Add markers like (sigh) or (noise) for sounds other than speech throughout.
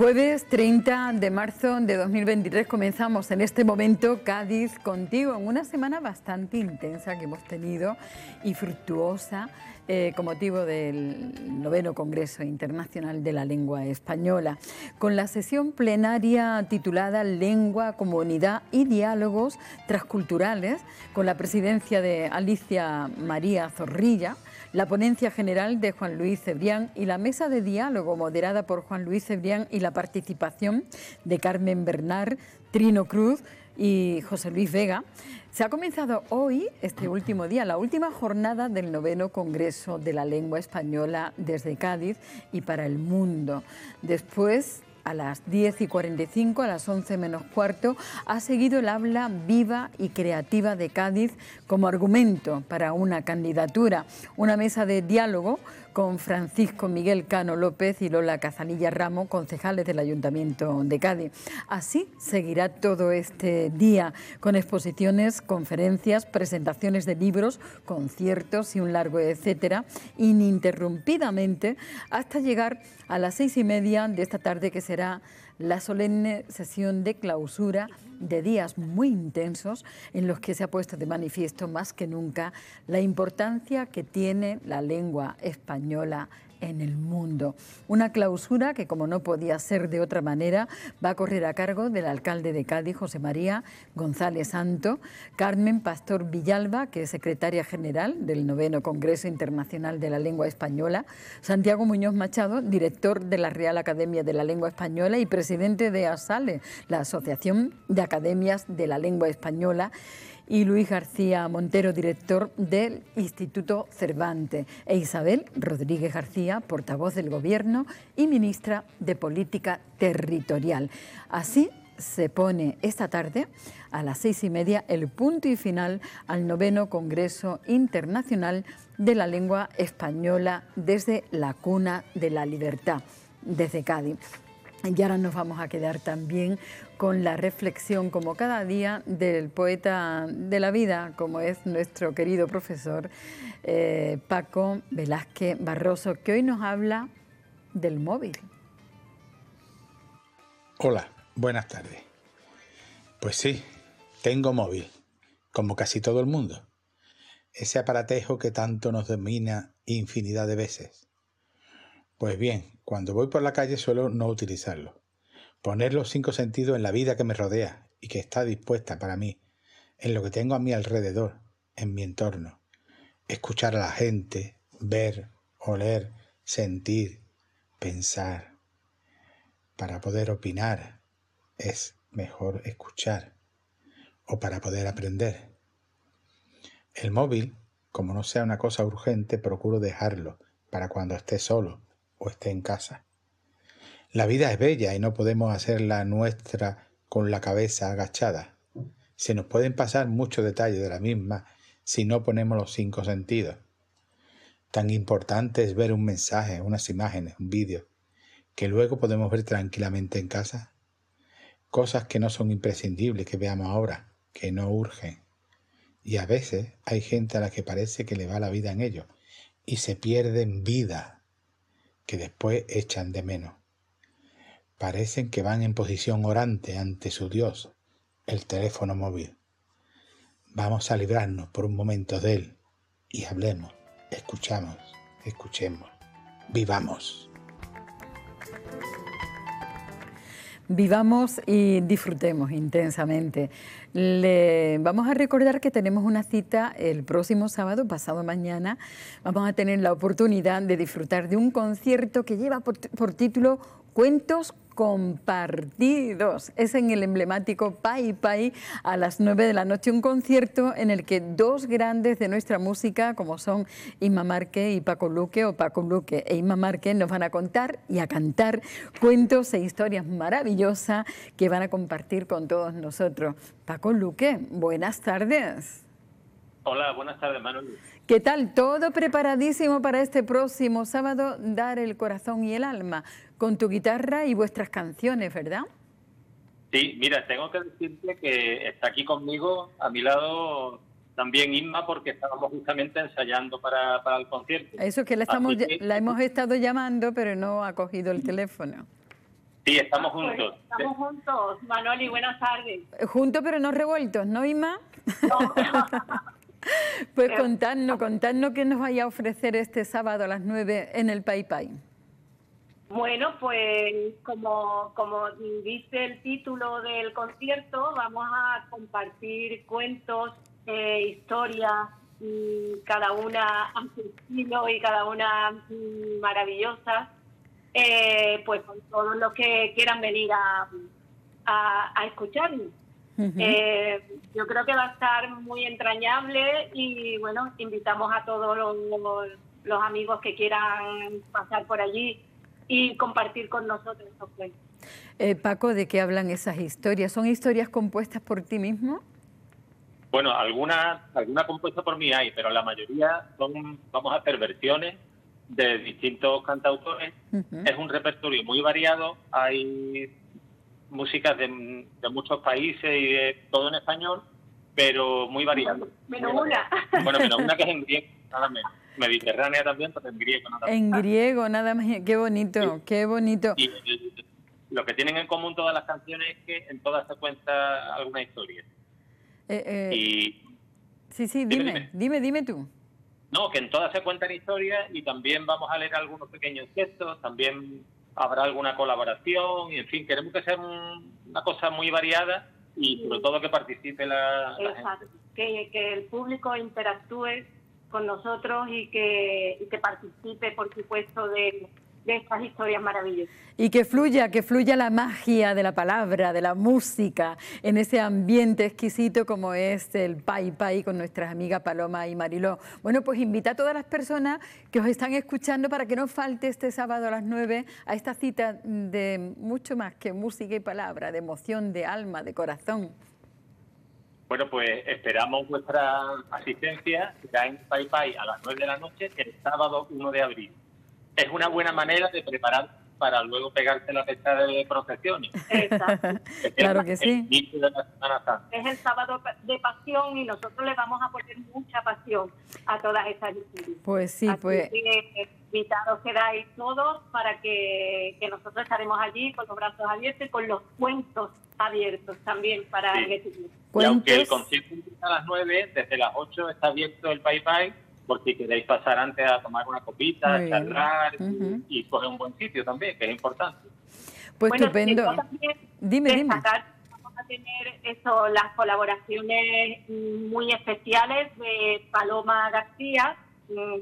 Jueves 30 de marzo de 2023 comenzamos en este momento Cádiz contigo en una semana bastante intensa que hemos tenido y fructuosa eh, con motivo del noveno Congreso Internacional de la Lengua Española, con la sesión plenaria titulada Lengua, Comunidad y Diálogos Transculturales, con la presidencia de Alicia María Zorrilla la ponencia general de Juan Luis Cebrián y la mesa de diálogo moderada por Juan Luis Cebrián y la participación de Carmen Bernard, Trino Cruz y José Luis Vega. Se ha comenzado hoy, este último día, la última jornada del noveno Congreso de la Lengua Española desde Cádiz y para el mundo. Después a las 10 y 45, a las 11 menos cuarto, ha seguido el habla viva y creativa de Cádiz como argumento para una candidatura, una mesa de diálogo con Francisco Miguel Cano López y Lola Cazanilla Ramo, concejales del Ayuntamiento de Cádiz. Así seguirá todo este día con exposiciones, conferencias, presentaciones de libros, conciertos y un largo etcétera, ininterrumpidamente hasta llegar a las seis y media de esta tarde que será la solemne sesión de clausura de días muy intensos en los que se ha puesto de manifiesto más que nunca la importancia que tiene la lengua española en el mundo. Una clausura que, como no podía ser de otra manera, va a correr a cargo del alcalde de Cádiz, José María González Santo, Carmen Pastor Villalba, que es secretaria general del noveno Congreso Internacional de la Lengua Española, Santiago Muñoz Machado, director de la Real Academia de la Lengua Española y presidente de ASALE, la Asociación de Academias de la Lengua Española, y Luis García Montero, director del Instituto Cervantes, e Isabel Rodríguez García, portavoz del Gobierno y ministra de Política Territorial. Así se pone esta tarde a las seis y media el punto y final al noveno Congreso Internacional de la Lengua Española desde la cuna de la libertad, desde Cádiz. Y ahora nos vamos a quedar también con la reflexión, como cada día, del poeta de la vida, como es nuestro querido profesor eh, Paco Velázquez Barroso, que hoy nos habla del móvil. Hola, buenas tardes. Pues sí, tengo móvil, como casi todo el mundo. Ese aparatejo que tanto nos domina infinidad de veces. Pues bien, cuando voy por la calle suelo no utilizarlo. Poner los cinco sentidos en la vida que me rodea y que está dispuesta para mí, en lo que tengo a mi alrededor, en mi entorno. Escuchar a la gente, ver, oler, sentir, pensar. Para poder opinar es mejor escuchar o para poder aprender. El móvil, como no sea una cosa urgente, procuro dejarlo para cuando esté solo o esté en casa. La vida es bella y no podemos hacerla nuestra con la cabeza agachada. Se nos pueden pasar muchos detalles de la misma si no ponemos los cinco sentidos. Tan importante es ver un mensaje, unas imágenes, un vídeo, que luego podemos ver tranquilamente en casa. Cosas que no son imprescindibles que veamos ahora, que no urgen. Y a veces hay gente a la que parece que le va la vida en ello y se pierden vida que después echan de menos. Parecen que van en posición orante ante su Dios, el teléfono móvil. Vamos a librarnos por un momento de él y hablemos, escuchamos, escuchemos, vivamos. Vivamos y disfrutemos intensamente. Le vamos a recordar que tenemos una cita el próximo sábado, pasado mañana. Vamos a tener la oportunidad de disfrutar de un concierto que lleva por, por título Cuentos compartidos. Es en el emblemático Pai Pai a las 9 de la noche, un concierto en el que dos grandes de nuestra música, como son Inma Marque y Paco Luque, o Paco Luque e Inma Marque, nos van a contar y a cantar cuentos e historias maravillosas que van a compartir con todos nosotros. Paco Luque, buenas tardes. Hola, buenas tardes, Manuel. ¿Qué tal? Todo preparadísimo para este próximo sábado, dar el corazón y el alma con tu guitarra y vuestras canciones, ¿verdad? Sí, mira, tengo que decirte que está aquí conmigo, a mi lado también Inma, porque estábamos justamente ensayando para, el concierto. Eso que la, estamos, la hemos estado llamando, pero no ha cogido el teléfono. Sí, estamos pues, juntos. estamos juntos. Manoli, buenas tardes. Juntos pero no revueltos, ¿no, Ima? No. (laughs) (laughs) pues contadnos, contadnos qué nos vaya a ofrecer este sábado a las 9 en el Pai Pai. Bueno, pues como, como dice el título del concierto, vamos a compartir cuentos, eh, historias, cada una a su estilo y cada una mm, maravillosa, eh, pues con todos los que quieran venir a, a, escucharnos. Eh, yo creo que va a estar muy entrañable y bueno, invitamos a todos los, los amigos que quieran pasar por allí y compartir con nosotros esos cuentos. Eh, Paco, ¿de qué hablan esas historias? ¿Son historias compuestas por ti mismo? Bueno, algunas alguna compuestas por mí hay, pero la mayoría son, vamos a hacer versiones de distintos cantautores. Es un repertorio muy variado, hay músicas de, muchos países y de todo en español, pero muy variado. Menos una. Bueno, menos una que es en griego, nada menos. Mediterránea también, pero en griego nada más. En griego, nada más. Qué bonito, qué bonito. Y lo que tienen en común todas las canciones es que en todas se cuenta alguna historia. Eh, eh, y... Sí, sí, dime, dime, dime, tú. No, que en todas se cuentan historias y también vamos a leer algunos pequeños textos, también habrá alguna colaboración y en fin, queremos que sea una cosa muy variada y sobre todo que participe la, Exacto. Que, que el público interactúe con nosotros y que, y que participe, por supuesto, de, de estas historias maravillosas. Y que fluya, que fluya la magia de la palabra, de la música, en ese ambiente exquisito como es el Pai Pai con nuestras amigas Paloma y Mariló. Bueno, pues invita a todas las personas que os están escuchando para que no falte este sábado a las 9 a esta cita de mucho más que música y palabra, de emoción, de alma, de corazón. Bueno, pues esperamos vuestra asistencia ya en Pai Pai a las 9 de la noche el sábado 1 de abril es una buena manera de preparar para luego pegarse la fecha de procesiones. Exacto. (laughs) claro que sí. Es el sábado de pasión y nosotros le vamos a poner mucha pasión a todas estas historias. Pues sí, pues. Que, invitados quedáis todos para que, que, nosotros estaremos allí con los brazos abiertos y con los cuentos abiertos también para sí. Y aunque el concierto empieza a las 9, desde las 8 está abierto el Pai Pai por si queréis pasar antes a tomar una copita, charlar y, coger un buen sitio también, que es importante. Pues estupendo. Dime, dime. Vamos a tener eso, las colaboraciones muy especiales de Paloma García, mm,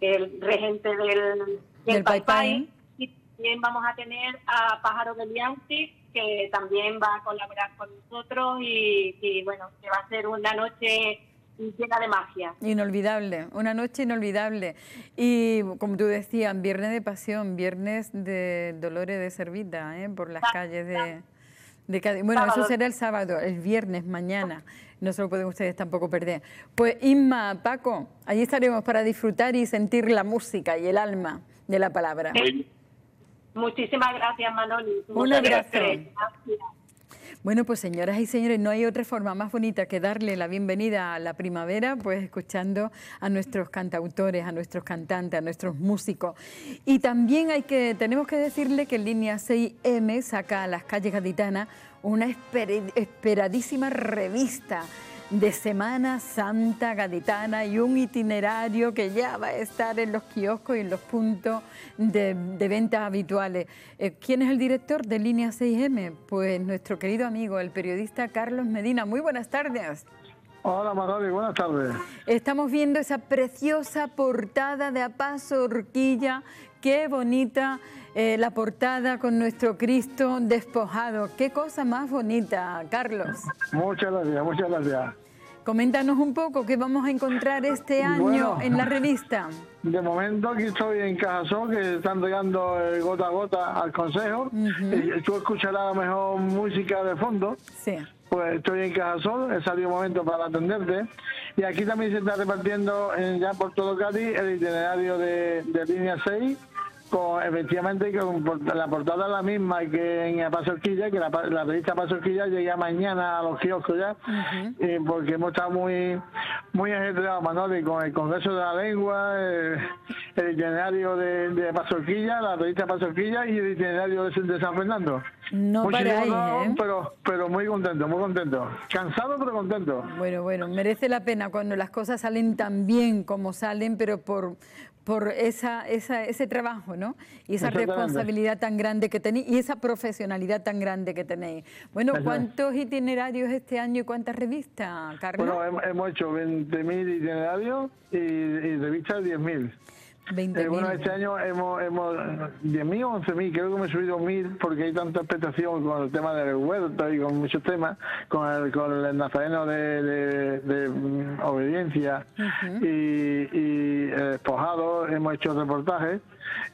el regente del, del, Pai, y también vamos a tener a Pájaro Belianti, que también va a colaborar con nosotros y, y bueno, que va a ser una noche llena de magia. Inolvidable, una noche inolvidable. Y como tú decías, viernes de pasión, viernes de Dolores de Servita, ¿eh? por las calles de, de Cádiz. Bueno, eso será el sábado, el viernes, mañana. No se lo pueden ustedes tampoco perder. Pues Inma, Paco, allí estaremos para disfrutar y sentir la música y el alma de la palabra. Muchísimas gracias, Manoli. Un abrazo. Bueno, pues señoras y señores, no hay otra forma más bonita que darle la bienvenida a la primavera, pues escuchando a nuestros cantautores, a nuestros cantantes, a nuestros músicos. Y también hay que, tenemos que decirle que Línea 6M saca a las calles gaditanas una esperadísima revista de Semana Santa Gaditana y un itinerario que ya va a estar en los kioscos y en los puntos de, venta habituales. Eh, ¿Quién es el director de Línea 6M? Pues nuestro querido amigo, el periodista Carlos Medina. Muy buenas tardes. Hola Maroli, buenas tardes. Estamos viendo esa preciosa portada de Apaso Horquilla. Qué bonita eh, la portada con nuestro Cristo despojado. Qué cosa más bonita, Carlos. Muchas gracias, muchas gracias. Coméntanos un poco qué vamos a encontrar este año en la revista. De momento aquí estoy en Cajasol, que están llegando gota a gota al consejo. y tú escucharás mejor música de fondo. Sí. Pues estoy en Cajasol, he salido un momento para atenderte. Y aquí también se está repartiendo ya por todo Cádiz el itinerario de, de línea 6 con, efectivamente, con la portada la misma que en Pasorquilla, que la, la revista Pasorquilla llega mañana a los kioscos ya, porque hemos estado muy muy ajetreados, Manoli, con el Congreso de la Lengua, el, itinerario de, de, Pasorquilla, la revista Pasorquilla y el itinerario de, San Fernando. No para ahí, ¿eh? pero, pero muy contento, muy contento. Cansado, pero contento. Bueno, bueno, merece la pena cuando las cosas salen tan bien como salen, pero por, por esa, esa, ese trabajo, ¿no? Y esa responsabilidad tan grande que tenéis y esa profesionalidad tan grande que tenéis. Bueno, ¿cuántos itinerarios este año y cuántas revistas, Carlos? Bueno, hemos hecho 20.000 itinerarios y, y revistas 10.000. 20 eh, bueno, este año hemos, hemos 10.000 o 11.000, creo que me he subido 1.000 porque hay tanta expectación con el tema del huerto y con muchos temas, con el, con el nazareno de, de, mm, obediencia y, y despojado, hemos hecho reportajes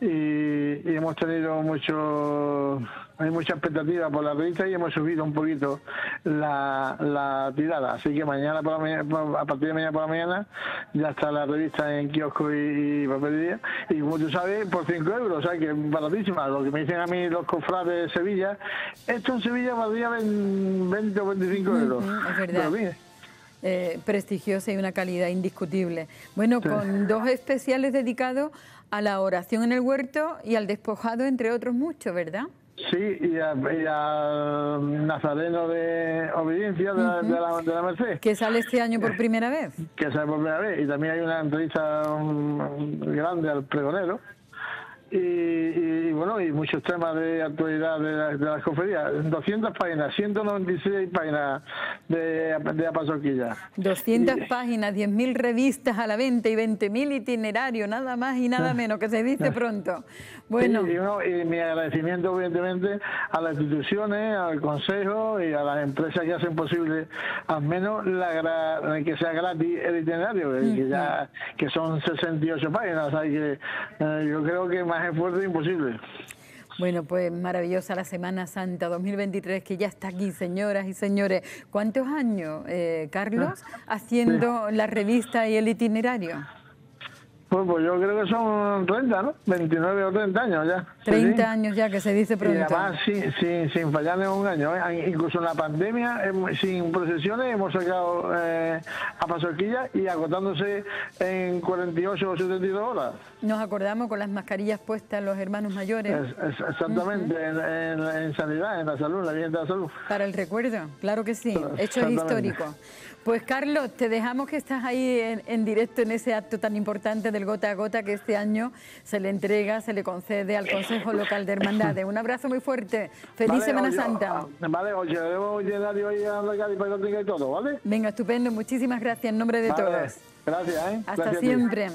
y, hemos tenido mucho hay mucha expectativa por la revista y hemos subido un poquito la, la tirada así que mañana por la a partir de mañana por la mañana ya está la revista en kiosco y, papelería y como tú sabes por 5 euros o sea que es baratísima lo que me dicen a mí los cofrades de Sevilla esto en Sevilla valdría 20 o 25 euros es verdad. Eh, prestigiosa y una calidad indiscutible. Bueno, con dos especiales dedicados a la oración en el huerto y al despojado, entre otros muchos, ¿verdad? Sí, y al Nazareno de Obediencia de, la, de, la, Merced. Que sale este año por primera vez. Que sale por primera vez. Y también hay una entrevista grande al pregonero y, bueno, y muchos temas de actualidad de la, de las cofradías. 200 páginas, 196 páginas de, de Apasorquilla. 200 páginas, 10.000 revistas a la venta y 20.000 itinerarios, nada más y nada menos, que se dice pronto. Bueno. y, mi agradecimiento, evidentemente, a las instituciones, al Consejo y a las empresas que hacen posible, al menos la, que sea gratis el itinerario, que, ya, que son 68 páginas. O que eh, yo creo que más es fuerte imposible. Bueno, pues maravillosa la Semana Santa 2023 que ya está aquí, señoras y señores. ¿Cuántos años, eh, Carlos, ah, haciendo la revista y el itinerario? Pues, pues, yo creo que son 30, ¿no? 29 o 30 años ya. 30 años ya, que se dice pronto. Y además, sin, sin, sin fallar en un año. ¿eh? Incluso en la pandemia, sin procesiones, hemos sacado eh, a Pasorquilla y agotándose en 48 o 72 horas. Nos acordamos con las mascarillas puestas los hermanos mayores. exactamente, en, sanidad, en la salud, en la vida de la salud. Para el recuerdo, claro que sí. Hecho histórico. Pues Carlos, te dejamos que estás ahí en, directo en ese acto tan importante del gota a gota que este año se le entrega, se le concede al Consejo Local de Hermandades. Un abrazo muy fuerte. Feliz Semana Santa. Ah, vale, oye, debo llenar hoy a la y todo, ¿vale? Venga, estupendo. Muchísimas gracias en nombre de todos. Gracias, ¿eh? Hasta siempre.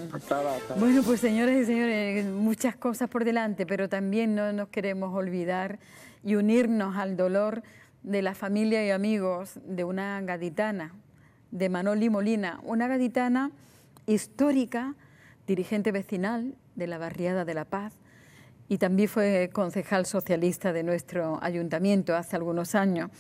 Bueno, pues señores y señores, muchas cosas por delante, pero también no nos queremos olvidar y unirnos al dolor de la familia y amigos de una gaditana, de Manoli Molina, una gaditana histórica, dirigente vecinal de la barriada de La Paz y también fue concejal socialista de nuestro ayuntamiento hace algunos años.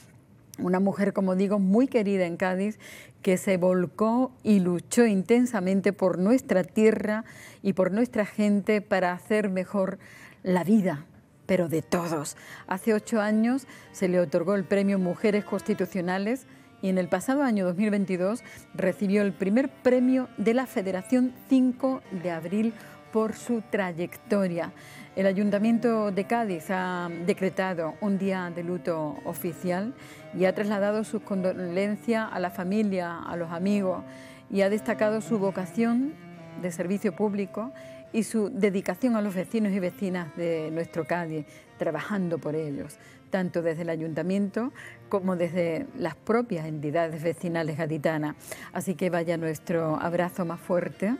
Una mujer, como digo, muy querida en Cádiz, que se volcó y luchó intensamente por nuestra tierra y por nuestra gente para hacer mejor la vida, pero de todos. Hace ocho años se le otorgó el premio Mujeres Constitucionales y en el pasado año 2022 recibió el primer premio de la Federación 5 de Abril por su trayectoria. El Ayuntamiento de Cádiz ha decretado un día de luto oficial y ha trasladado sus condolencias a la familia, a los amigos y ha destacado su vocación de servicio público y su dedicación a los vecinos y vecinas de nuestro Cádiz, trabajando por ellos tanto desde el ayuntamiento como desde las propias entidades vecinales gaditanas. Así que vaya nuestro abrazo más fuerte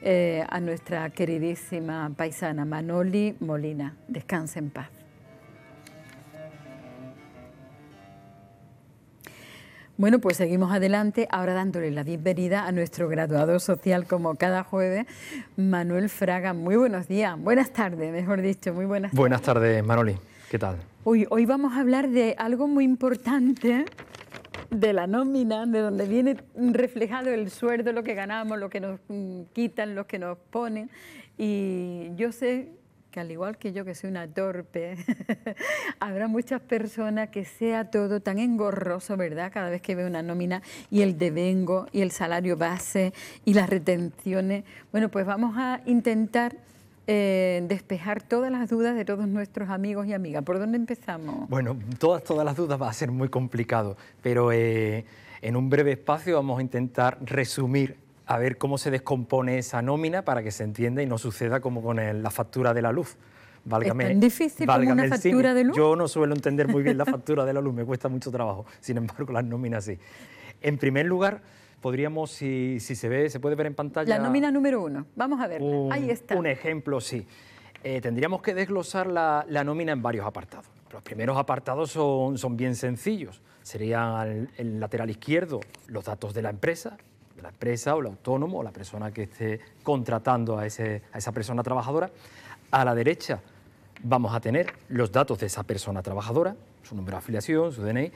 eh, a nuestra queridísima paisana Manoli Molina. Descanse en paz. Bueno, pues seguimos adelante, ahora dándole la bienvenida a nuestro graduado social como cada jueves, Manuel Fraga. Muy buenos días, buenas tardes, mejor dicho, muy buenas tardes. Buenas tardes, Manoli, ¿qué tal? Hoy, hoy vamos a hablar de algo muy importante, de la nómina, de donde viene reflejado el sueldo, lo que ganamos, lo que nos mm, quitan, lo que nos ponen. Y yo sé que al igual que yo, que soy una torpe, (laughs) habrá muchas personas que sea todo tan engorroso, ¿verdad? Cada vez que veo una nómina y el devengo y el salario base y las retenciones. Bueno, pues vamos a intentar eh, despejar todas las dudas de todos nuestros amigos y amigas. ¿Por dónde empezamos? Bueno, todas, todas las dudas va a ser muy complicado, pero eh, en un breve espacio vamos a intentar resumir a ver cómo se descompone esa nómina para que se entienda y no suceda como con la factura de la luz. Válgame, ¿Es tan difícil como una factura de luz? Yo no suelo entender muy bien la factura de la luz, me cuesta mucho trabajo. Sin embargo, las nóminas sí. En primer lugar, podríamos, si, se ve, se puede ver en pantalla... La nómina número uno, vamos a ver, ahí está. Un ejemplo, sí. Eh, tendríamos que desglosar la, nómina en varios apartados. Los primeros apartados son, son bien sencillos. Serían el lateral izquierdo los datos de la empresa, la empresa o el autónomo o la persona que esté contratando a, ese, a esa persona trabajadora. A la derecha vamos a tener los datos de esa persona trabajadora, su número de afiliación, su DNI,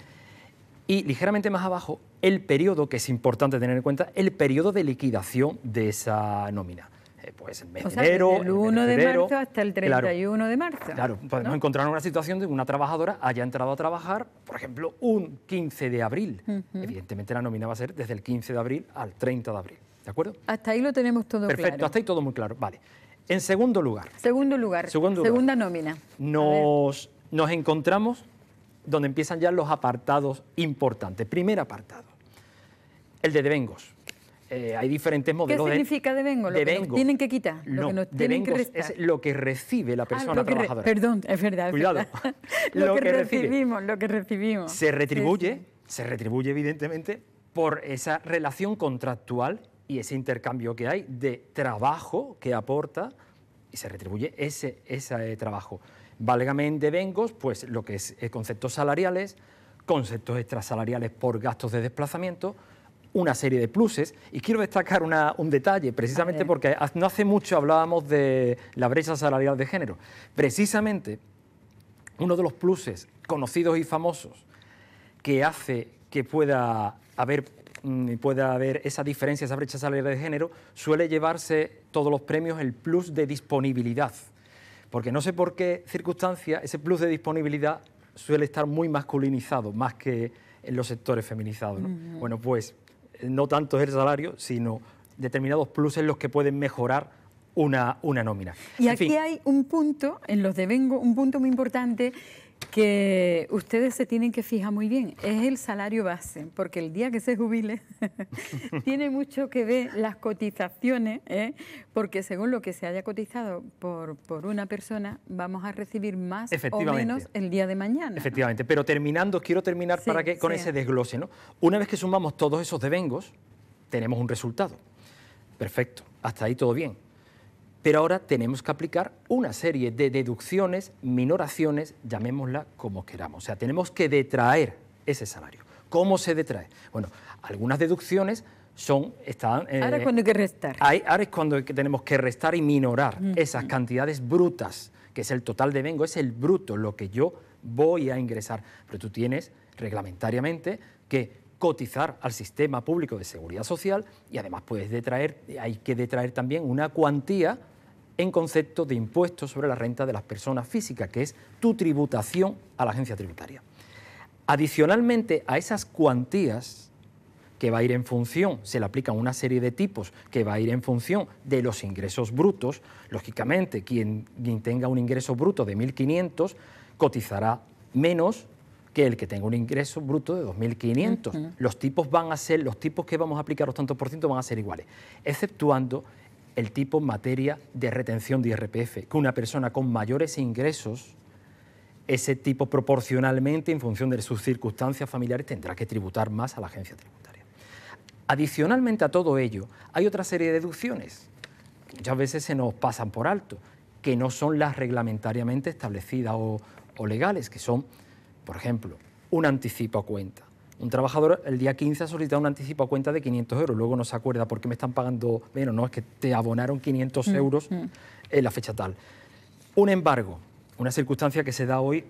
y ligeramente más abajo el periodo, que es importante tener en cuenta, el periodo de liquidación de esa nómina. Eh, pues el mes de enero, el 1 de marzo hasta el 31 de marzo. Claro, podemos encontrar una situación de una trabajadora haya entrado a trabajar, por ejemplo, un 15 de abril. Evidentemente la nómina va a ser desde el 15 de abril al 30 de abril. ¿De acuerdo? Hasta ahí lo tenemos todo claro. Perfecto, hasta ahí todo muy claro. Vale. En segundo lugar. Segundo lugar. segunda nómina. Nos, nos encontramos donde empiezan ya los apartados importantes. Primer apartado, el de devengos. Eh, hay diferentes modelos. ¿Qué significa devengo? Lo que tienen que quitar, lo que nos tienen que restar. es lo que recibe la ah, persona trabajadora. Perdón, es verdad. Cuidado. (laughs) lo, que, recibimos, lo que recibimos. Se retribuye, se retribuye evidentemente por esa relación contractual y ese intercambio que hay de trabajo que aporta y se retribuye ese, ese trabajo. Válgame en devengos, pues lo que es conceptos salariales, conceptos extrasalariales por gastos de desplazamiento, una serie de pluses. Y quiero destacar un detalle, precisamente porque no hace mucho hablábamos de la brecha salarial de género. Precisamente uno de los pluses conocidos y famosos que hace que pueda haber, mm, pueda haber esa diferencia, esa brecha salarial de género, suele llevarse todos los premios el plus de disponibilidad. Porque no sé por qué circunstancia ese plus de disponibilidad suele estar muy masculinizado, más que en los sectores feminizados. Bueno, pues no tanto es el salario, sino determinados pluses los que pueden mejorar una, una nómina. Y aquí hay un punto, en los de Vengo, un punto muy importante que ustedes se tienen que fijar muy bien, es el salario base, porque el día que se jubile (laughs) tiene mucho que ver las cotizaciones, ¿eh? porque según lo que se haya cotizado por, por una persona, vamos a recibir más o menos el día de mañana. Efectivamente, pero terminando, quiero terminar para que con ese desglose. ¿no? Una vez que sumamos todos esos devengos, tenemos un resultado. Perfecto, hasta ahí todo bien pero ahora tenemos que aplicar una serie de deducciones, minoraciones, llamémosla como queramos. O sea, tenemos que detraer ese salario. ¿Cómo se detrae? Bueno, algunas deducciones son... Están, eh, ahora es cuando hay que restar. ahora es cuando tenemos que restar y minorar esas cantidades brutas, que es el total de vengo, es el bruto, lo que yo voy a ingresar. Pero tú tienes reglamentariamente que cotizar al sistema público de seguridad social y además puedes detraer, hay que detraer también una cuantía en concepto de impuestos sobre la renta de las personas físicas, que es tu tributación a la agencia tributaria. Adicionalmente a esas cuantías, que va a ir en función, se le aplican una serie de tipos que va a ir en función de los ingresos brutos, lógicamente quien, tenga un ingreso bruto de 1.500 cotizará menos que el que tenga un ingreso bruto de 2.500. Los tipos van a ser, los tipos que vamos a aplicar los tantos por ciento van a ser iguales, exceptuando el tipo en materia de retención de IRPF, que una persona con mayores ingresos, ese tipo proporcionalmente, en función de sus circunstancias familiares, tendrá que tributar más a la agencia tributaria. Adicionalmente a todo ello, hay otra serie de deducciones que muchas veces se nos pasan por alto, que no son las reglamentariamente establecidas o, o legales, que son, por ejemplo, un anticipo a cuenta, un trabajador el día 15 ha solicitado un anticipo a cuenta de 500 euros, luego no se acuerda por qué me están pagando menos, no, es que te abonaron 500 mm, euros mm. en la fecha tal. Un embargo, una circunstancia que se da hoy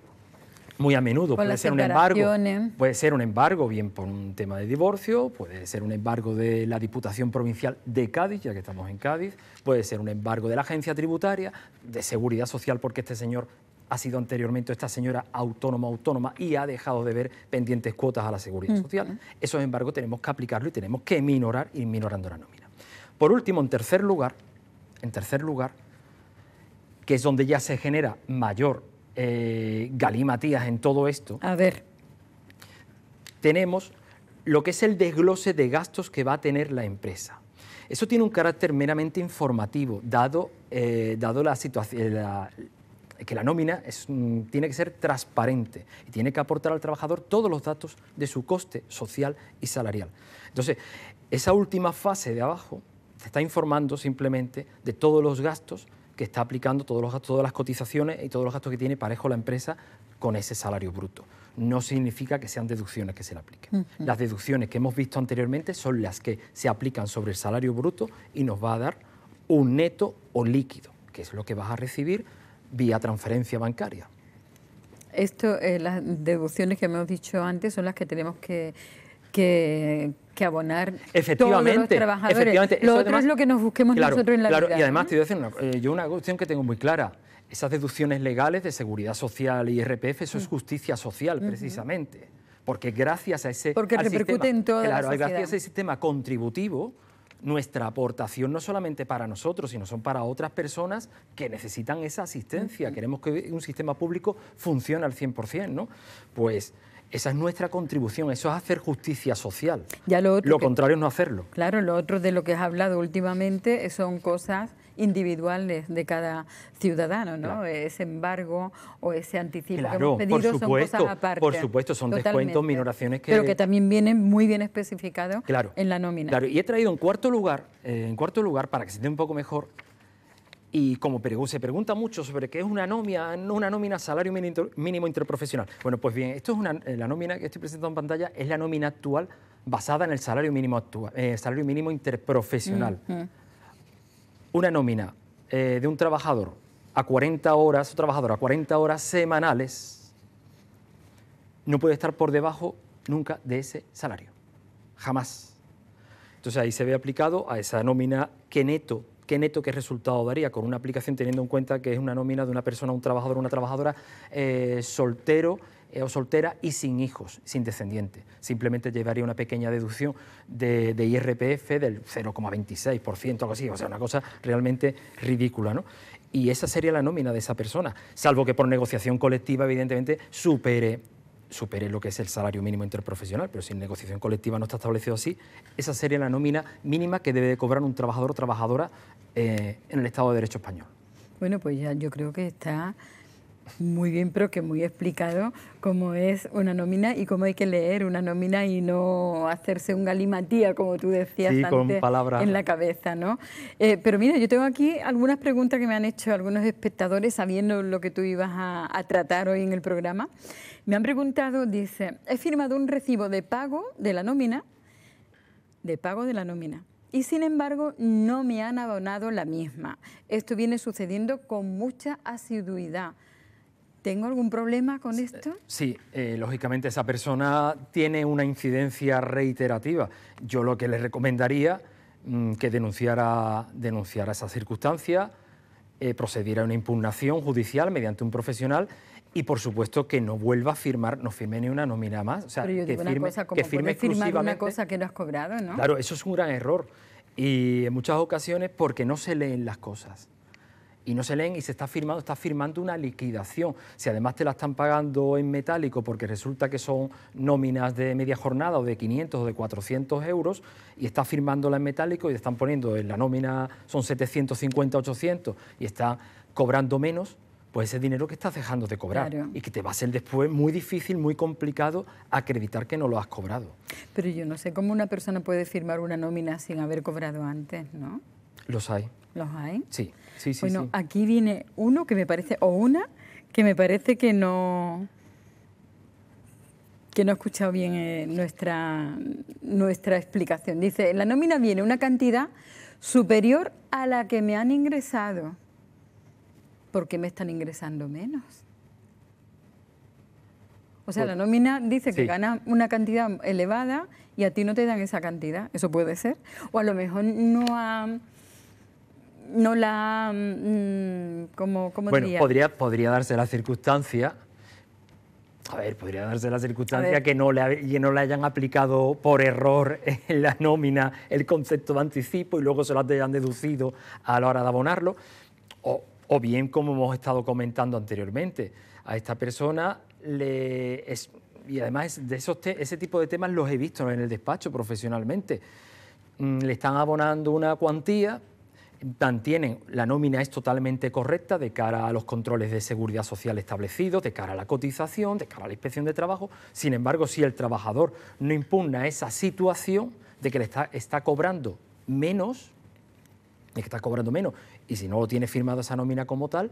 muy a menudo. puede ser un embargo, puede ser un embargo bien por un tema de divorcio, puede ser un embargo de la Diputación Provincial de Cádiz, ya que estamos en Cádiz, puede ser un embargo de la agencia tributaria, de seguridad social, porque este señor ha sido anteriormente esta señora autónoma autónoma y ha dejado de ver pendientes cuotas a la seguridad social. Esos embargos tenemos que aplicarlo y tenemos que minorar, ir minorando la nómina. Por último, en tercer lugar, en tercer lugar, que es donde ya se genera mayor eh, galimatías en todo esto. A ver. Tenemos lo que es el desglose de gastos que va a tener la empresa. Eso tiene un carácter meramente informativo, dado, eh, dado la situación, que la nómina tiene que ser transparente y tiene que aportar al trabajador todos los datos de su coste social y salarial. Entonces, esa última fase de abajo te está informando simplemente de todos los gastos que está aplicando todos los todas las cotizaciones y todos los gastos que tiene parejo la empresa con ese salario bruto. No significa que sean deducciones que se le apliquen. Las deducciones que hemos visto anteriormente son las que se aplican sobre el salario bruto y nos va a dar un neto o líquido, que es lo que vas a recibir vía transferencia bancaria. Esto, eh, las deducciones que hemos dicho antes son las que tenemos que, que, abonar efectivamente, todos los trabajadores. Efectivamente, lo otro es lo que nos busquemos nosotros en la claro, vida. Y además te voy a decir una, eh, yo una cuestión que tengo muy clara. Esas deducciones legales de seguridad social y RPF, eso es mm. justicia social, precisamente. Porque gracias a ese... Porque repercute en toda claro, gracias a ese sistema contributivo, nuestra aportación no solamente para nosotros, sino son para otras personas que necesitan esa asistencia. Queremos que un sistema público funcione al 100%, ¿no? Pues esa es nuestra contribución, eso es hacer justicia social. lo, contrario es no hacerlo. Claro, lo otro de lo que has hablado últimamente son cosas individuales de cada ciudadano, ¿no? Ese embargo o ese anticipo que hemos pedido son cosas aparte. Por supuesto, son descuentos, minoraciones que... Pero que también vienen muy bien especificados en la nómina. Claro, y he traído en cuarto lugar, eh, en cuarto lugar, para que se entienda un poco mejor, y como se pregunta mucho sobre qué es una nómina, una nómina salario mínimo interprofesional. Bueno, pues bien, esto es una, eh, la nómina que estoy presentando en pantalla, es la nómina actual basada en el salario mínimo actual, eh, salario mínimo interprofesional. Una nómina eh, de un trabajador a 40 horas, un trabajador a 40 horas semanales, no puede estar por debajo nunca de ese salario. Jamás. Entonces ahí se ve aplicado a esa nómina que neto qué neto, qué resultado daría con una aplicación teniendo en cuenta que es una nómina de una persona, un trabajador, una trabajadora eh, soltero o soltera y sin hijos, sin descendiente. Simplemente llevaría una pequeña deducción de, IRPF del 0,26%, algo así, o sea, una cosa realmente ridícula, ¿no? Y esa sería la nómina de esa persona, salvo que por negociación colectiva, evidentemente, supere supere lo que es el salario mínimo interprofesional, pero si en negociación colectiva no está establecido así, esa sería la nómina mínima que debe de cobrar un trabajador o trabajadora eh, en el Estado de Derecho español. Bueno, pues ya yo creo que está muy bien, pero que muy explicado cómo es una nómina y cómo hay que leer una nómina y no hacerse un galimatía, como tú decías antes, en la cabeza, ¿no? Eh, pero mira, yo tengo aquí algunas preguntas que me han hecho algunos espectadores sabiendo lo que tú ibas a, tratar hoy en el programa. Me han preguntado, dice, he firmado un recibo de pago de la nómina, de pago de la nómina y sin embargo no me han abonado la misma. Esto viene sucediendo con mucha asiduidad. ¿Tengo algún problema con esto? Sí, eh, lógicamente esa persona tiene una incidencia reiterativa. Yo lo que le recomendaría mm, que denunciara, denunciara esa circunstancia, eh, procediera a una impugnación judicial mediante un profesional y por supuesto que no vuelva a firmar, no firme ni una nómina más. O sea, Pero yo que, firme, cosa, que firme firmar una cosa que no has cobrado, ¿no? Claro, eso es un gran error. Y en muchas ocasiones porque no se leen las cosas y no se leen y se está firmando, está firmando una liquidación. Si además te la están pagando en metálico porque resulta que son nóminas de media jornada o de 500 o de 400 euros y está firmándola en metálico y te están poniendo en la nómina son 750, 800 y está cobrando menos, pues ese dinero que estás dejando de cobrar y que te va a ser después muy difícil, muy complicado acreditar que no lo has cobrado. Pero yo no sé cómo una persona puede firmar una nómina sin haber cobrado antes, ¿no? Los hay. ¿Los hay? Sí, sí, sí. Bueno, aquí viene uno que me parece, o una, que me parece que no que no ha escuchado bien eh, nuestra, nuestra explicación. Dice, en la nómina viene una cantidad superior a la que me han ingresado. ¿Por qué me están ingresando menos? O sea, la nómina dice que gana una cantidad elevada y a ti no te dan esa cantidad. Eso puede ser. O a lo mejor no ha no la mm, como bueno podría podría darse la circunstancia a ver, podría darse la circunstancia que no, le, no le hayan aplicado por error en (laughs) la nómina el concepto de anticipo y luego se lo hayan deducido a la hora de abonarlo. O, o bien, como hemos estado comentando anteriormente, a esta persona le y además de esos ese tipo de temas los he visto en el despacho profesionalmente. Mm, le están abonando una cuantía, mantienen, la nómina es totalmente correcta de cara a los controles de seguridad social establecidos, de cara a la cotización, de cara a la inspección de trabajo. Sin embargo, si el trabajador no impugna esa situación de que le está, está cobrando menos, de que está cobrando menos, y si no lo tiene firmado esa nómina como tal,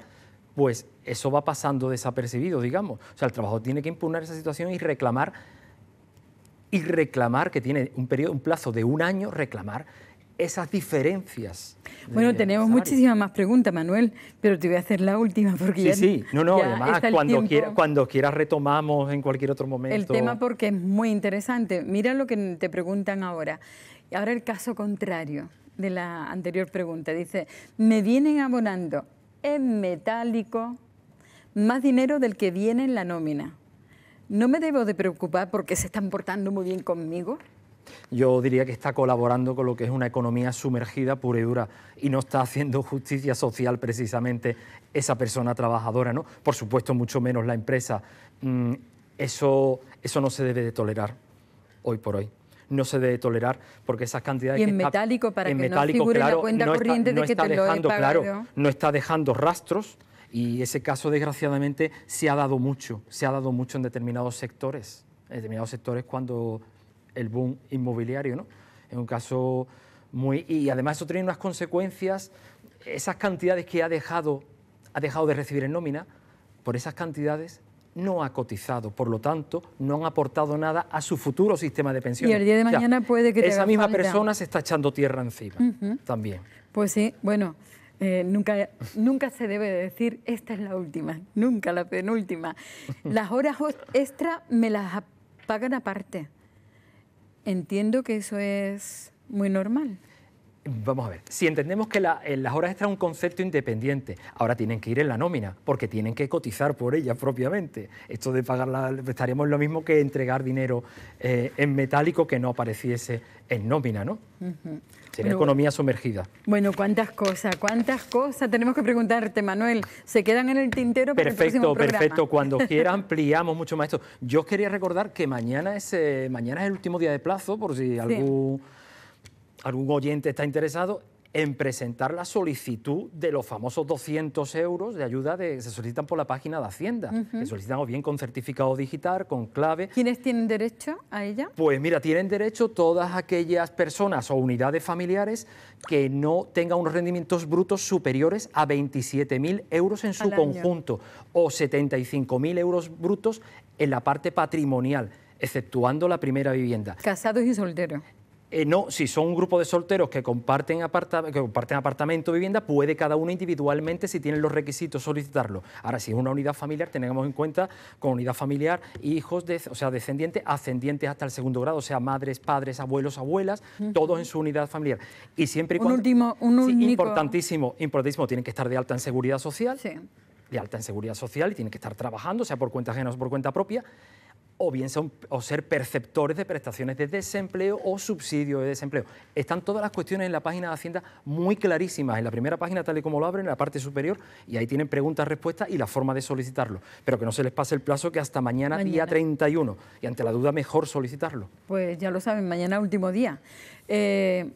pues eso va pasando desapercibido, digamos. O sea, el trabajador tiene que impugnar esa situación y reclamar, y reclamar, que tiene un, periodo, un plazo de un año, reclamar esas diferencias. Bueno, tenemos muchísimas más preguntas, Manuel, pero te voy a hacer la última porque sí, ya. Sí, no, no, además cuando, quiera, cuando quieras retomamos en cualquier otro momento. El tema porque es muy interesante. Mira lo que te preguntan ahora. Ahora el caso contrario de la anterior pregunta. Dice, me vienen abonando en metálico más dinero del que viene en la nómina. ¿No me debo de preocupar porque se están portando muy bien conmigo? Yo diría que está colaborando con lo que es una economía sumergida pura y dura y no está haciendo justicia social precisamente esa persona trabajadora, ¿no? Por supuesto, mucho menos la empresa. Mm, eso, eso no se debe de tolerar hoy por hoy no se debe tolerar porque esas cantidades y en metálico para que no figure la cuenta corriente de que te dejando, lo he Claro, no está dejando rastros y ese caso desgraciadamente se ha dado mucho, se ha dado mucho en determinados sectores, en determinados sectores cuando el boom inmobiliario, ¿no? Es un caso muy y además eso tiene unas consecuencias, esas cantidades que ha dejado ha dejado de recibir en nómina por esas cantidades no ha cotizado, por lo tanto, no han aportado nada a su futuro sistema de pensiones. Y el día de mañana puede que esa misma persona se está echando tierra encima también. Pues sí, bueno, eh, nunca, nunca se debe decir esta es la última, nunca la penúltima. (laughs) Las horas extra me las pagan aparte. Entiendo que eso es muy normal. Vamos a ver, si entendemos que las horas extras es un concepto independiente, ahora tienen que ir en la nómina, porque tienen que cotizar por ellas propiamente. Esto de pagarla, estaríamos lo mismo que entregar dinero eh, en metálico que no apareciese en nómina, ¿no? Sería economía sumergida. Bueno, cuántas cosas, cuántas cosas tenemos que preguntarte, Manuel. Se quedan en el tintero para perfecto, el próximo programa. Perfecto, cuando (laughs) quiera ampliamos mucho más esto. Yo quería recordar que mañana es, eh, mañana es el último día de plazo, por si algún algún oyente está interesado en presentar la solicitud de los famosos 200 euros de ayuda que se solicitan por la página de Hacienda, que solicitan o bien con certificado digital, con clave. ¿Quiénes tienen derecho a ella? Pues mira, tienen derecho todas aquellas personas o unidades familiares que no tengan unos rendimientos brutos superiores a 27.000 euros en su conjunto o 75.000 euros brutos en la parte patrimonial, exceptuando la primera vivienda. Casados y solteros. Eh, no, si son un grupo de solteros que comparten, que comparten apartamento o vivienda, puede cada uno individualmente, si tienen los requisitos, solicitarlo. Ahora, si es una unidad familiar, tenemos en cuenta con unidad familiar hijos, de, o sea, descendientes, ascendientes hasta el segundo grado, o sea, madres, padres, abuelos, abuelas, todos en su unidad familiar. Y siempre y cuando... Un último, un Importantísimo, importantísimo, tienen que estar de alta en seguridad social. de alta en seguridad social y tienen que estar trabajando, sea por cuenta ajena o por cuenta propia, o bien son, o ser perceptores de prestaciones de desempleo o subsidio de desempleo. Están todas las cuestiones en la página de Hacienda muy clarísimas, en la primera página tal y como lo abren, en la parte superior, y ahí tienen preguntas, respuestas y la forma de solicitarlo. Pero que no se les pase el plazo que hasta mañana, día 31, y ante la duda mejor solicitarlo. Pues ya lo saben, mañana último día. Eh,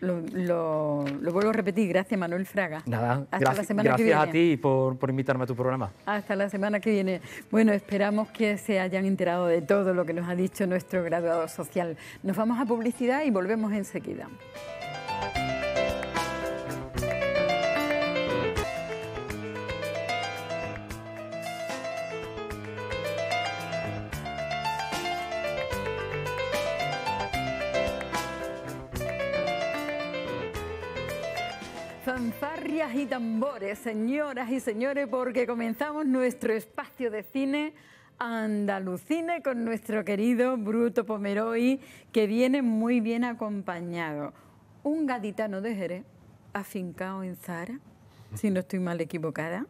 lo, vuelvo a repetir, gracias Manuel Fraga. Nada, Hasta la semana gracias a ti por, por invitarme a tu programa. Hasta la semana que viene. Bueno, esperamos que se hayan enterado de todo lo que nos ha dicho nuestro graduado social. Nos vamos a publicidad y volvemos enseguida. Y tambores, señoras y señores, porque comenzamos nuestro espacio de cine Andalucine con nuestro querido Bruto Pomeroy, que viene muy bien acompañado. Un gaditano de Jerez, afincado en Zara, si no estoy mal equivocada,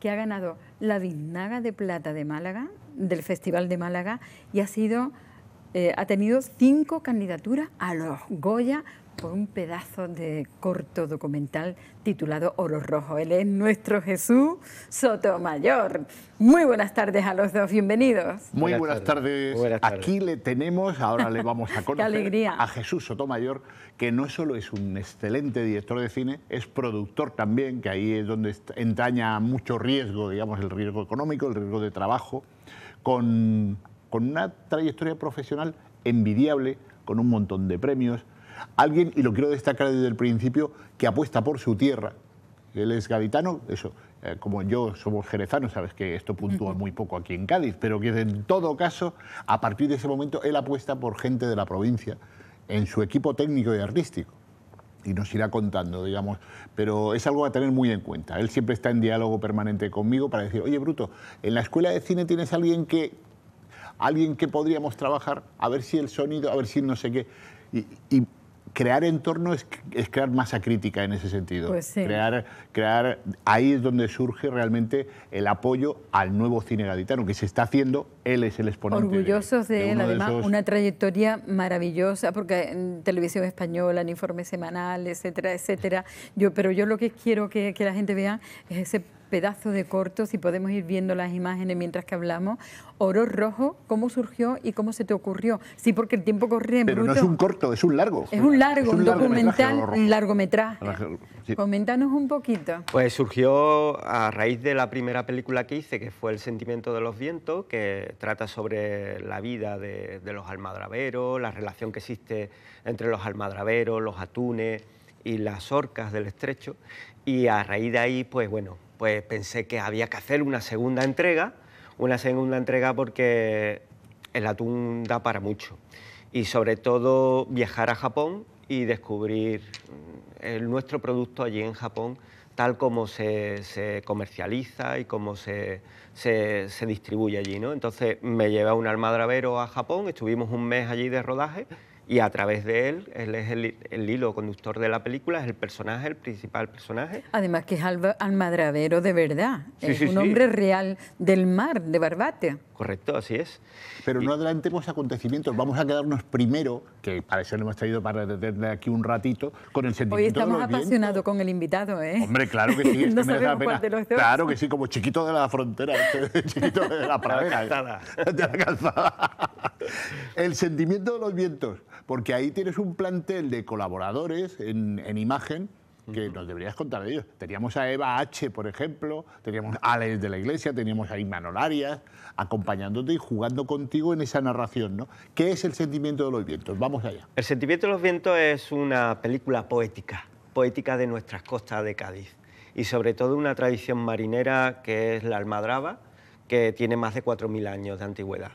que ha ganado la Biznaga de Plata de Málaga, del Festival de Málaga, y ha sido, eh, ha tenido cinco candidaturas a los Goya por un pedazo de corto documental titulado Oro Rojo. Él es nuestro Jesús Sotomayor. Muy buenas tardes a los dos, bienvenidos. Muy buenas, tardes. Aquí le tenemos, ahora le vamos a (laughs) conocer a Jesús Sotomayor, que no solo es un excelente director de cine, es productor también, que ahí es donde entraña mucho riesgo, digamos, el riesgo económico, el riesgo de trabajo, con, con una trayectoria profesional envidiable, con un montón de premios Alguien, y lo quiero destacar desde el principio, que apuesta por su tierra. Él es gaditano, eso, eh, como yo somos jerezanos, sabes que esto puntúa muy poco aquí en Cádiz, pero que en todo caso, a partir de ese momento, él apuesta por gente de la provincia en su equipo técnico y artístico y nos irá contando, digamos, pero es algo a tener muy en cuenta. Él siempre está en diálogo permanente conmigo para decir, oye, Bruto, en la escuela de cine tienes alguien que, alguien que podríamos trabajar, a ver si el sonido, a ver si no sé qué. y crear entorno es, crear masa crítica en ese sentido. Pues crear, crear, ahí es donde surge realmente el apoyo al nuevo cine gaditano, que se está haciendo, él es el exponente. Orgullosos de, él, además, una trayectoria maravillosa, porque en televisión española, en informe semanal, etcétera, etcétera. Yo, pero yo lo que quiero que, que la gente vea es ese pedazo de cortos y podemos ir viendo las imágenes mientras que hablamos. Oro Rojo, ¿cómo surgió y cómo se te ocurrió? Sí, porque el tiempo corría en Pero no es un corto, es un largo. Es un largo, un, documental, un largometraje. Coméntanos un poquito. Pues surgió a raíz de la primera película que hice, que fue El sentimiento de los vientos, que trata sobre la vida de, de los almadraveros, la relación que existe entre los almadraveros, los atunes y las orcas del estrecho. Y a raíz de ahí, pues bueno, pues pensé que había que hacer una segunda entrega, una segunda entrega porque el atún da para mucho. Y sobre todo viajar a Japón y descubrir mm, nuestro producto allí en Japón, tal como se, comercializa y como se, se, distribuye allí. ¿no? Entonces me llevé a un almadravero a Japón, estuvimos un mes allí de rodaje y a través de él, él es el, hilo conductor de la película, es el personaje, el principal personaje. Además que es almadravero de verdad, es un hombre real del mar, de Barbate. Correcto, así es. Pero no adelantemos acontecimientos, vamos a quedarnos primero, que para eso lo hemos traído para detener aquí un ratito, con el sentimiento Hoy estamos apasionados con el invitado, ¿eh? Hombre, claro que sí. (laughs) no sabemos cuál de los dos. Claro que sí, como chiquito de la frontera, (laughs) chiquito de la pradera. De la calzada. De la calzada. el sentimiento de los vientos porque ahí tienes un plantel de colaboradores en, imagen que nos deberías contar de ellos. Teníamos a Eva H., por ejemplo, teníamos a Alex de la Iglesia, teníamos a Imanol Arias, acompañándote y jugando contigo en esa narración. ¿no? ¿Qué es El sentimiento de los vientos? Vamos allá. El sentimiento de los vientos es una película poética, poética de nuestras costas de Cádiz y sobre todo una tradición marinera que es la almadraba, que tiene más de 4.000 años de antigüedad.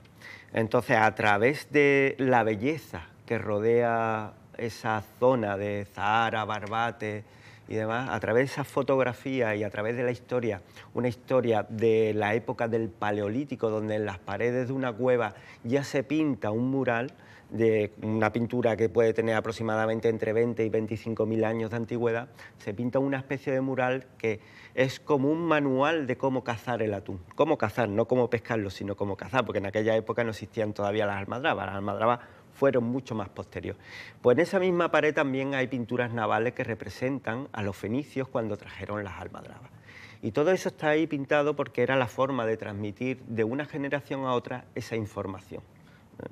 Entonces, a través de la belleza que rodea esa zona de Zahara, Barbate y demás, a través de esa fotografía y a través de la historia, una historia de la época del Paleolítico, donde en las paredes de una cueva ya se pinta un mural de una pintura que puede tener aproximadamente entre 20 y 25 mil años de antigüedad, se pinta una especie de mural que es como un manual de cómo cazar el atún. Cómo cazar, no cómo pescarlo, sino cómo cazar, porque en aquella época no existían todavía las almadrabas. Las almadrabas fueron mucho más posteriores. Pues en esa misma pared también hay pinturas navales que representan a los fenicios cuando trajeron las almadrabas. Y todo eso está ahí pintado porque era la forma de transmitir de una generación a otra esa información.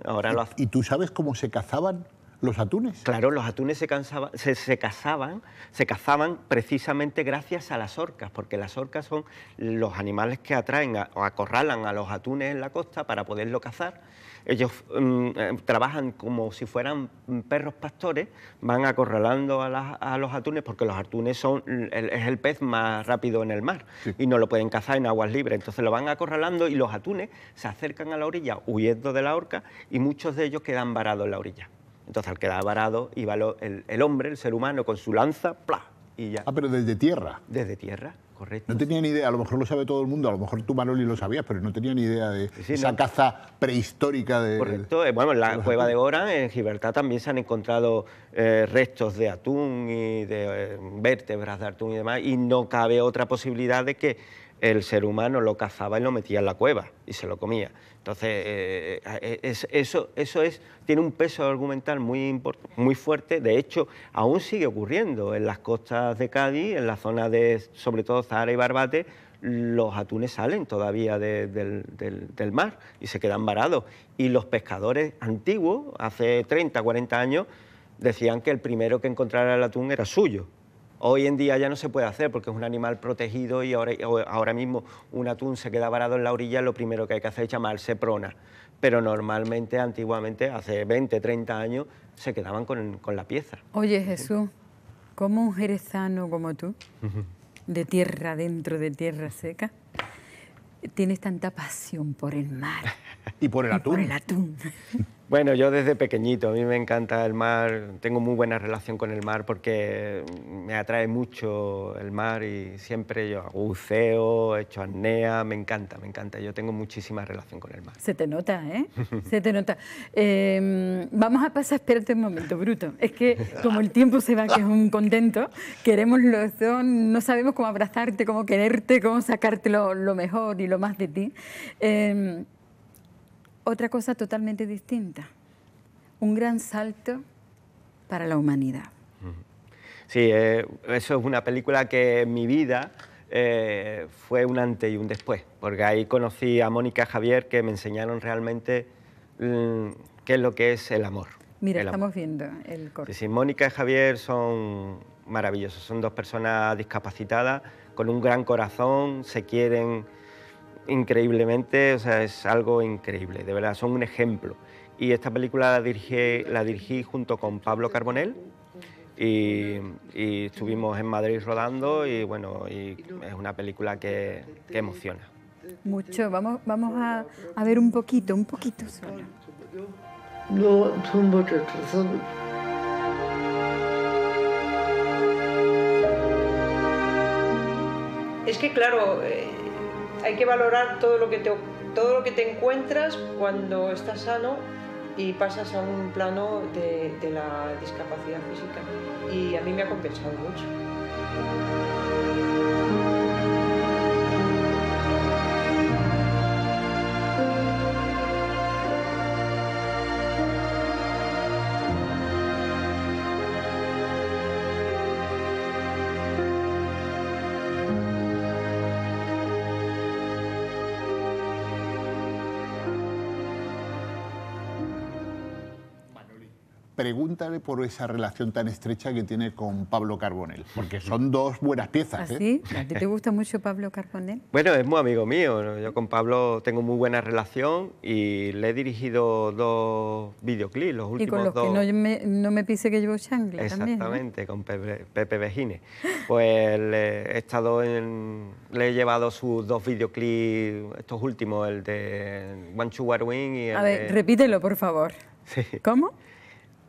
Ahora ¿Y tú sabes cómo se cazaban los atunes? Claro, los atunes se, se, se, cazaban, se cazaban precisamente gracias a las orcas, porque las orcas son los animales que atraen o acorralan a los atunes en la costa para poderlo cazar ellos mm, eh, trabajan como si fueran perros pastores, van acorralando a, los atunes porque los atunes son es el pez más rápido en el mar y no lo pueden cazar en aguas libres. Entonces lo van acorralando y los atunes se acercan a la orilla huyendo de la horca y muchos de ellos quedan varados en la orilla. Entonces al quedar varado iba el, hombre, el ser humano, con su lanza, ¡plá! Y ya. Ah, pero desde tierra. Desde tierra correcto. No tenía ni idea, a lo mejor lo sabe todo el mundo, a lo mejor tú, Manoli, lo sabías, pero no tenía ni idea de esa caza prehistórica de... Correcto, eh, bueno, en la cueva de Oran, en Gibraltar, también se han encontrado eh, restos de atún y de eh, vértebras de atún y demás, y no cabe otra posibilidad de que el ser humano lo cazaba y lo metía en la cueva y se lo comía. Entonces, eh, eh, eso, eso es, tiene un peso argumental muy, muy fuerte. De hecho, aún sigue ocurriendo en las costas de Cádiz, en la zona de, sobre todo, Zahara y Barbate, los atunes salen todavía del, del, mar y se quedan varados. Y los pescadores antiguos, hace 30, 40 años, decían que el primero que encontrara el atún era suyo Hoy en día ya no se puede hacer porque es un animal protegido y ahora, ahora mismo un atún se queda varado en la orilla, lo primero que hay que hacer es llamarse prona. Pero normalmente, antiguamente, hace 20, 30 años, se quedaban con, la pieza. Oye Jesús, ¿cómo un jerezano como tú, de tierra dentro de tierra seca, tienes tanta pasión por el mar? (laughs) y por el atún. Por el atún. (laughs) Bueno, yo desde pequeñito, a mí me encanta el mar, tengo muy buena relación con el mar porque me atrae mucho el mar y siempre yo hago buceo, he hecho apnea, me encanta, me encanta, yo tengo muchísima relación con el mar. Se te nota, ¿eh? (laughs) Se te nota. Em, vamos a pasar, espérate un momento, Bruto, es que como el tiempo se va, que es un contento, queremos los dos, no sabemos cómo abrazarte, cómo quererte, cómo sacarte lo, mejor y lo más de ti. Em, otra cosa totalmente distinta, un gran salto para la humanidad. Sí, eh, eso es una película que en mi vida eh, fue un antes y un después, porque ahí conocí a Mónica y Javier que me enseñaron realmente mm, qué es lo que es el amor. Mira, estamos viendo el corte. Sí, Mónica y Javier son maravillosos, son dos personas discapacitadas con un gran corazón, se quieren increíblemente, o sea, es algo increíble, de verdad, son un ejemplo. Y esta película la dirigí, la dirigí junto con Pablo Carbonell y, estuvimos en Madrid rodando y bueno, y es una película que, emociona. Mucho, vamos, vamos a, a, ver un poquito, un poquito solo. No, Es que claro, eh, hay que valorar todo lo que te, todo lo que te encuentras cuando estás sano y pasas a un plano de, de la discapacidad física. Y a mí me ha compensado mucho. Pregúntale por esa relación tan estrecha que tiene con Pablo Carbonell, porque son dos buenas piezas. ¿Ah, ¿eh? sí? ¿A ti te gusta mucho Pablo Carbonell? (laughs) Bueno, es muy amigo mío. Yo con Pablo tengo muy buena relación y le he dirigido dos videoclips, los últimos Y con los dos. que no me, no me pise que llevo changle Exactamente, con Pepe, Pepe Vejine. Pues le he estado en, le he llevado sus dos videoclips, estos últimos, el de One Two Wing y el A ver, repítelo, por favor. Sí. ¿Cómo?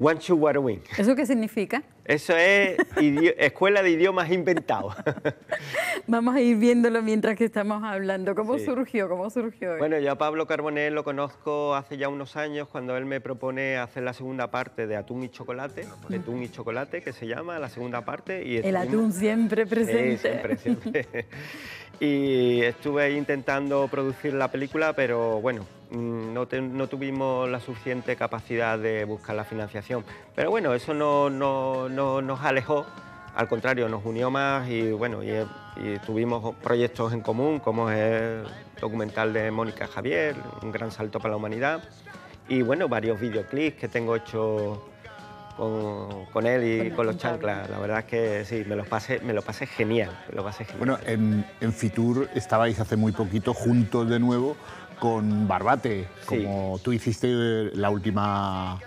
One Two Wing. ¿Eso qué significa? Eso es escuela de idiomas inventados. (laughs) Vamos a ir viéndolo mientras que estamos hablando. ¿Cómo surgió? ¿Cómo surgió? Bueno, yo a Pablo Carbonell lo conozco hace ya unos años cuando él me propone hacer la segunda parte de Atún y Chocolate, de Atún y Chocolate, que se llama la segunda parte. Y El atún siempre presente. Sí, siempre, siempre. (laughs) y estuve intentando producir la película, pero bueno, mm, no, no, tuvimos la suficiente capacidad de buscar la financiación. Pero bueno, eso no, no, no nos alejó, al contrario, nos unió más y bueno, y, tuvimos proyectos en común, como es el documental de Mónica Javier, Un gran salto para la humanidad, y bueno, varios videoclips que tengo hecho con, él y con, los chanclas. La verdad es que sí, me lo pasé, me lo pasé genial. lo pasé Bueno, en, en, Fitur estabais hace muy poquito juntos de nuevo con Barbate, como tú hiciste la última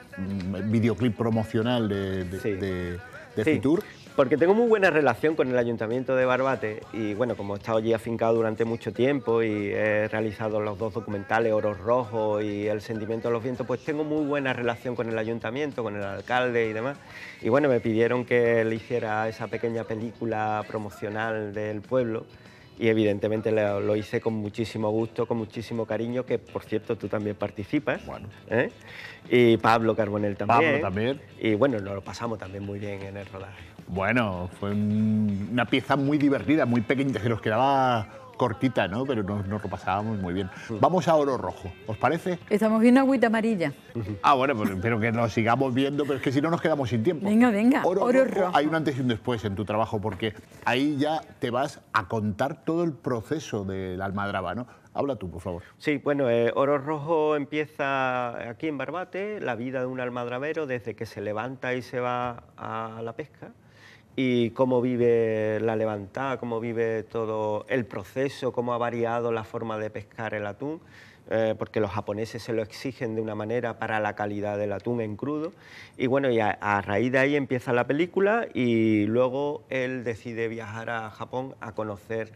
videoclip promocional de, de, Fitur. Porque tengo muy buena relación con el Ayuntamiento de Barbate y bueno, como he estado allí afincado durante mucho tiempo y he realizado los dos documentales, Oro Rojo y El Sentimiento de los Vientos, pues tengo muy buena relación con el Ayuntamiento, con el alcalde y demás. Y bueno, me pidieron que le hiciera esa pequeña película promocional del pueblo y evidentemente lo, hice con muchísimo gusto, con muchísimo cariño, que por cierto tú también participas. Bueno. ¿eh? Y Pablo Carbonel también. Pablo también. Y bueno, nos lo pasamos también muy bien en el rodaje. Bueno, fue una pieza muy divertida, muy pequeña, que nos quedaba cortita, ¿no? Pero nos, lo pasábamos muy bien. Vamos a Oro Rojo, ¿os parece? Estamos viendo agüita amarilla. Ah, bueno, pues espero que nos sigamos viendo, pero es que si no nos quedamos sin tiempo. Venga, venga, Oro, rojo, Hay un antes y un después en tu trabajo, porque ahí ya te vas a contar todo el proceso del almadraba, ¿no? Habla tú, por favor. Sí, bueno, eh, Oro Rojo empieza aquí en Barbate, la vida de un almadrabero desde que se levanta y se va a la pesca y cómo vive la levantada, cómo vive todo el proceso, cómo ha variado la forma de pescar el atún, eh, porque los japoneses se lo exigen de una manera para la calidad del atún en crudo. Y bueno, y a, raíz de ahí empieza la película y luego él decide viajar a Japón a conocer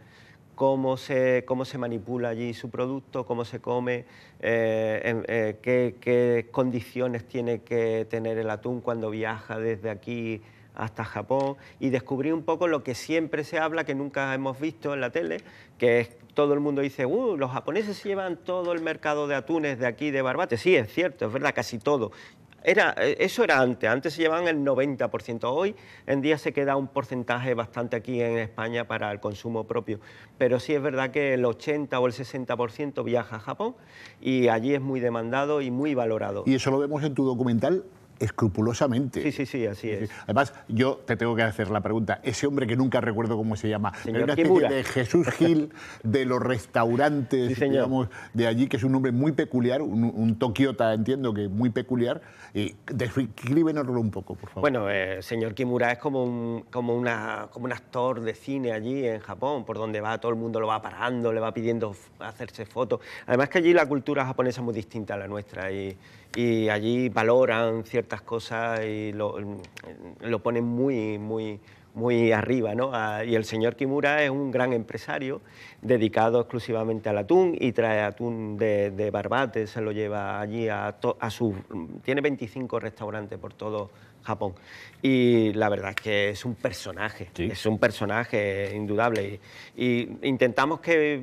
cómo se, cómo se manipula allí su producto, cómo se come, eh, eh, qué, qué condiciones tiene que tener el atún cuando viaja desde aquí hasta Japón y descubrí un poco lo que siempre se habla, que nunca hemos visto en la tele, que es todo el mundo dice, uh, los japoneses llevan todo el mercado de atunes de aquí de Barbate. Sí, es cierto, es verdad, casi todo. Era, eso era antes, antes se llevaban el 90%, hoy en día se queda un porcentaje bastante aquí en España para el consumo propio, pero sí es verdad que el 80 o el 60% viaja a Japón y allí es muy demandado y muy valorado. Y eso lo vemos en tu documental escrupulosamente. Sí, sí, sí, así es. Además, yo te tengo que hacer la pregunta. Ese hombre que nunca recuerdo cómo se llama, Señor una especie de Jesús Gil de los restaurantes, digamos, de allí, que es un nombre muy peculiar, un, tokiota, entiendo que muy peculiar. Y descríbenoslo un poco, por favor. Bueno, eh, señor Kimura es como un, como, una, como un actor de cine allí en Japón, por donde va todo el mundo lo va parando, le va pidiendo hacerse fotos. Además que allí la cultura japonesa es muy distinta a la nuestra y y allí valoran ciertas cosas y lo, lo ponen muy, muy, muy arriba. ¿no? y el señor Kimura es un gran empresario dedicado exclusivamente al atún y trae atún de, Barbate, se lo lleva allí a, a su... Tiene 25 restaurantes por todo Japón. Y la verdad es que es un personaje, es un personaje indudable. Y, intentamos que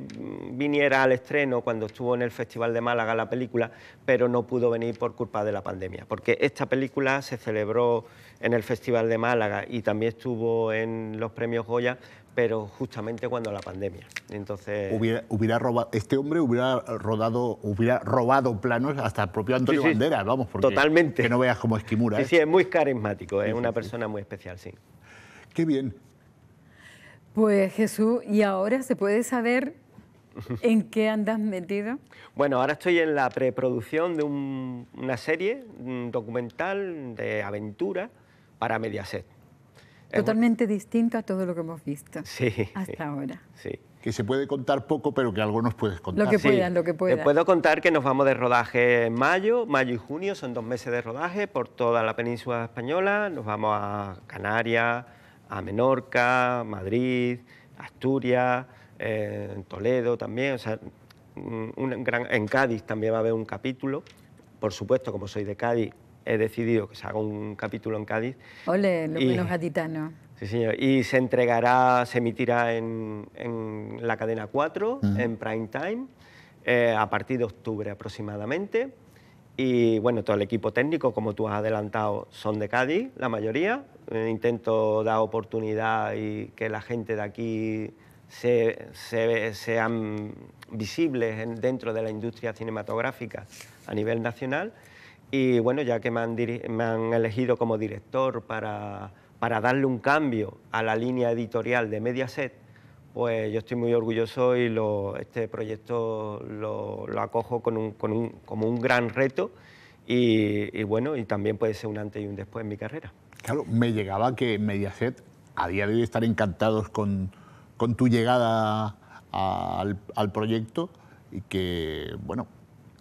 viniera al estreno cuando estuvo en el Festival de Málaga la película, pero no pudo venir por culpa de la pandemia, porque esta película se celebró en el Festival de Málaga y también estuvo en los premios Goya, pero justamente cuando la pandemia. Entonces hubiera, robado, este hombre hubiera rodado, hubiera robado planos hasta el propio Antonio Banderas, vamos, porque totalmente. que no veas cómo es Kimura. Sí, sí, es muy carismático, es una persona muy especial, sí. Qué bien. Pues Jesús, ¿y ahora se puede saber en qué andas metido? Bueno, ahora estoy en la preproducción de una serie un documental de aventura para Mediaset. Totalmente distinto a todo lo que hemos visto hasta ahora. Sí. Que se puede contar poco, pero que algo nos puedes contar. Lo que puedas, lo que puedas. Te puedo contar que nos vamos de rodaje en mayo, mayo y junio, son dos meses de rodaje por toda la península española. Nos vamos a Canarias, a Menorca, Madrid, Asturias, eh, en Toledo también. O sea, un gran, en Cádiz también va a haber un capítulo. Por supuesto, como soy de Cádiz, he decidido que se haga un capítulo en Cádiz. Ole, los menos gatitanos. Sí, señor. Y se entregará, se emitirá en, la cadena 4, en prime time, eh, a partir de octubre aproximadamente. Y bueno, todo el equipo técnico, como tú has adelantado, son de Cádiz, la mayoría. Eh, intento dar oportunidad y que la gente de aquí se, sean visibles dentro de la industria cinematográfica a nivel nacional y bueno, ya que me han, elegido como director para, darle un cambio a la línea editorial de Mediaset, pues yo estoy muy orgulloso y este proyecto lo, acojo con como un gran reto y, bueno, y también puede ser un antes y un después en mi carrera. Claro, me llegaba que Mediaset a día de hoy estar encantados con, tu llegada al, al proyecto y que, bueno,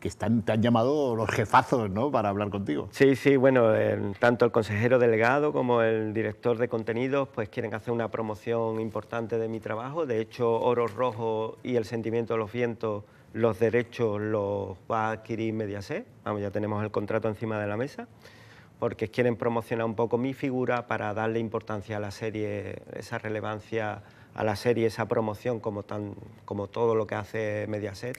que te han llamado los jefazos ¿no? para hablar contigo. Sí, sí, bueno, tanto el consejero delegado como el director de contenidos pues quieren hacer una promoción importante de mi trabajo. De hecho, Oro Rojo y El Sentimiento de los Vientos, los derechos los va a adquirir Mediaset. Vamos, ya tenemos el contrato encima de la mesa porque quieren promocionar un poco mi figura para darle importancia a la serie, esa relevancia a la serie, esa promoción como, tan, como todo lo que hace Mediaset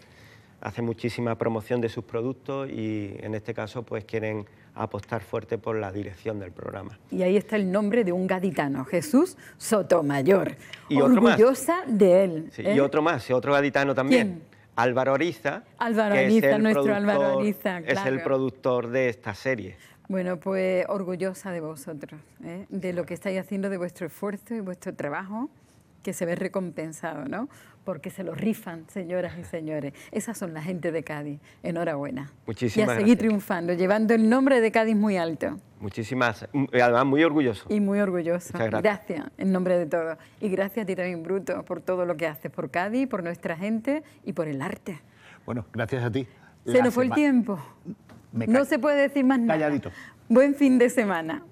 hace muchísima promoción de sus productos y en este caso pues quieren apostar fuerte por la dirección del programa. Y ahí está el nombre de un gaditano, Jesús Sotomayor. Y orgullosa de él. Y ¿eh? otro más, otro gaditano también. Álvaro Ariza. Álvaro Ariza, nuestro Álvaro Ariza. Es el productor de esta serie. Bueno, pues orgullosa de vosotros, ¿eh? de lo que estáis haciendo, de vuestro esfuerzo y vuestro trabajo, que se ve recompensado, ¿no? Porque se lo rifan, señoras y señores. Esas son la gente de Cádiz. Enhorabuena. Muchísimas Y a seguir triunfando, llevando el nombre de Cádiz muy alto. Muchísimas, además muy orgulloso. Y muy orgulloso. gracias. gracias, en nombre de todos. Y gracias a ti también, Bruto, por todo lo que haces por Cádiz, por nuestra gente y por el arte. Bueno, gracias a ti. Se nos fue el tiempo. no se puede decir más nada. Calladito. Buen fin de semana.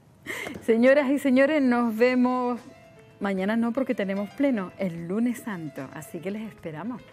Señoras y señores, nos vemos Mañana no porque tenemos pleno, el lunes santo, así que les esperamos.